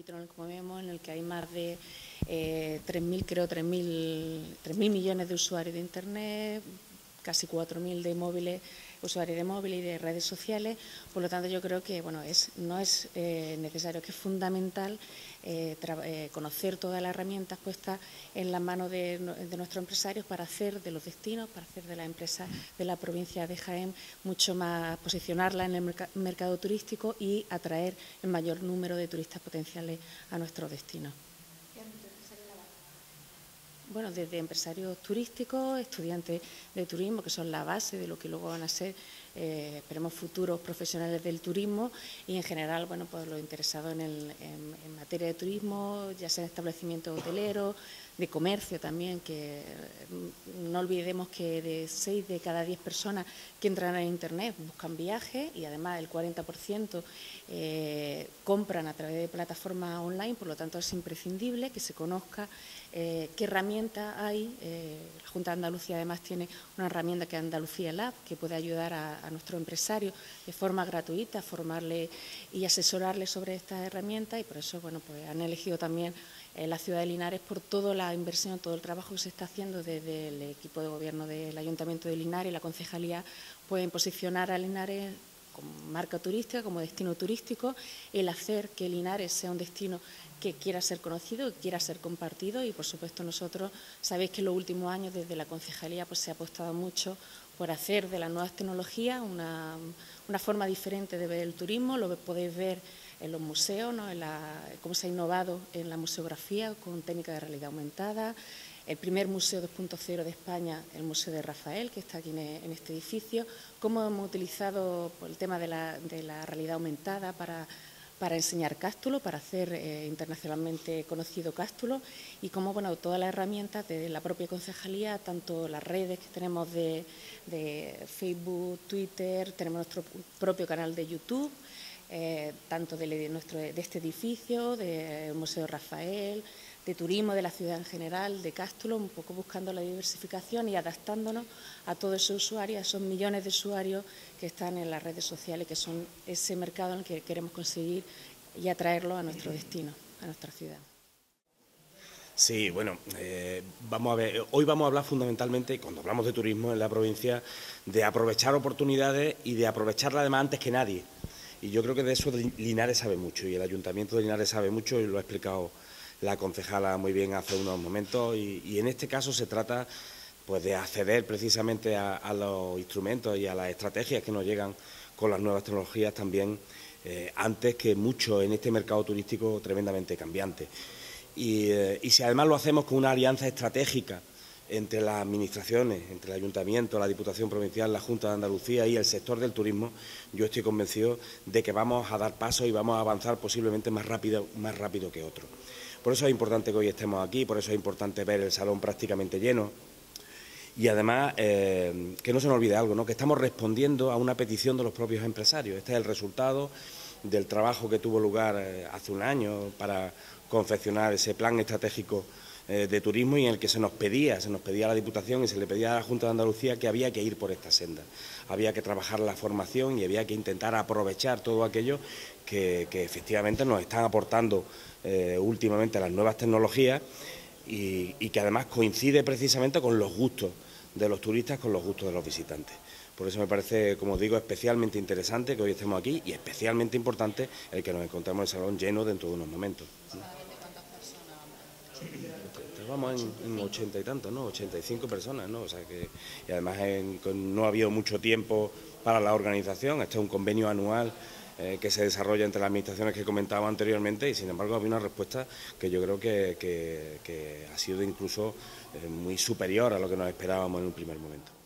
patrón, como vemos, en el que hay más de 3.000, creo, 3.000 millones de usuarios de Internet, casi 4.000 de móviles, usuarios de móvil y de redes sociales. Por lo tanto, yo creo que bueno, es, no es eh, necesario, que es fundamental eh, eh, conocer todas las herramientas puestas en las manos de, nuestros empresarios para hacer de los destinos, para hacer de la empresa de la provincia de Jaén mucho más, posicionarla en el mercado turístico y atraer el mayor número de turistas potenciales a nuestros destinos. Bueno, desde empresarios turísticos, estudiantes de turismo, que son la base de lo que luego van a ser, eh, esperemos, futuros profesionales del turismo y en general, bueno, pues los interesados en, en materia de turismo, ya sea en establecimientos hoteleros, de comercio también, que mm, no olvidemos que de 6 de cada 10 personas que entran en Internet buscan viajes y además el 40% eh, compran a través de plataformas online, por lo tanto es imprescindible que se conozca eh, qué herramientas hay. Eh, la Junta de Andalucía además tiene una herramienta que es Andalucía Lab, que puede ayudar a, a nuestros empresarios de forma gratuita, formarle y asesorarle sobre estas herramientas y por eso bueno, pues han elegido también la ciudad de Linares por toda la inversión, todo el trabajo que se está haciendo desde el equipo de gobierno del Ayuntamiento de Linares y la Concejalía, pueden posicionar a Linares como marca turística, como destino turístico, el hacer que Linares sea un destino que quiera ser conocido, que quiera ser compartido y por supuesto nosotros sabéis que en los últimos años desde la concejalía pues se ha apostado mucho por hacer de las nuevas tecnologías una, una forma diferente de ver el turismo, lo podéis ver en los museos, ¿no? en cómo se ha innovado en la museografía con técnica de realidad aumentada, el primer museo 2.0 de España, el Museo de Rafael, que está aquí en, este edificio, cómo hemos utilizado el tema de la, realidad aumentada para, enseñar Cástulo, para hacer eh, internacionalmente conocido Cástulo y cómo bueno, todas las herramientas de la propia concejalía, tanto las redes que tenemos de, de Facebook, Twitter, tenemos nuestro propio canal de YouTube, eh, tanto de, nuestro, de este edificio, del Museo Rafael, de turismo de la ciudad en general, de Cástulo, un poco buscando la diversificación y adaptándonos a todos esos usuarios, a esos millones de usuarios que están en las redes sociales, que son ese mercado en el que queremos conseguir y atraerlo a nuestro destino, a nuestra ciudad. Sí, bueno, eh, vamos a ver, hoy vamos a hablar fundamentalmente, cuando hablamos de turismo en la provincia, de aprovechar oportunidades y de aprovecharla además antes que nadie. Y yo creo que de eso Linares sabe mucho y el Ayuntamiento de Linares sabe mucho y lo ha explicado la concejala muy bien hace unos momentos y, en este caso se trata pues de acceder precisamente a, los instrumentos y a las estrategias que nos llegan con las nuevas tecnologías también eh, antes que mucho en este mercado turístico tremendamente cambiante. Y, eh, y si además lo hacemos con una alianza estratégica entre las administraciones, entre el Ayuntamiento, la Diputación Provincial, la Junta de Andalucía y el sector del turismo, yo estoy convencido de que vamos a dar paso y vamos a avanzar posiblemente más rápido, más rápido que otros. Por eso es importante que hoy estemos aquí, por eso es importante ver el salón prácticamente lleno. Y además, eh, que no se nos olvide algo, ¿no? que estamos respondiendo a una petición de los propios empresarios. Este es el resultado del trabajo que tuvo lugar eh, hace un año para confeccionar ese plan estratégico de turismo y en el que se nos pedía, se nos pedía a la Diputación y se le pedía a la Junta de Andalucía que había que ir por esta senda. Había que trabajar la formación y había que intentar aprovechar todo aquello que, efectivamente nos están aportando eh, últimamente las nuevas tecnologías y, que además coincide precisamente con los gustos de los turistas, con los gustos de los visitantes. Por eso me parece, como digo, especialmente interesante que hoy estemos aquí y especialmente importante el que nos encontremos el salón lleno dentro de unos momentos vamos en, ochenta y tantos, ¿no? 85 personas, ¿no? O sea que, y además no ha habido mucho tiempo para la organización, este es un convenio anual eh, que se desarrolla entre las administraciones que comentaba anteriormente y sin embargo ha habido una respuesta que yo creo que, ha sido incluso eh, muy superior a lo que nos esperábamos en un primer momento.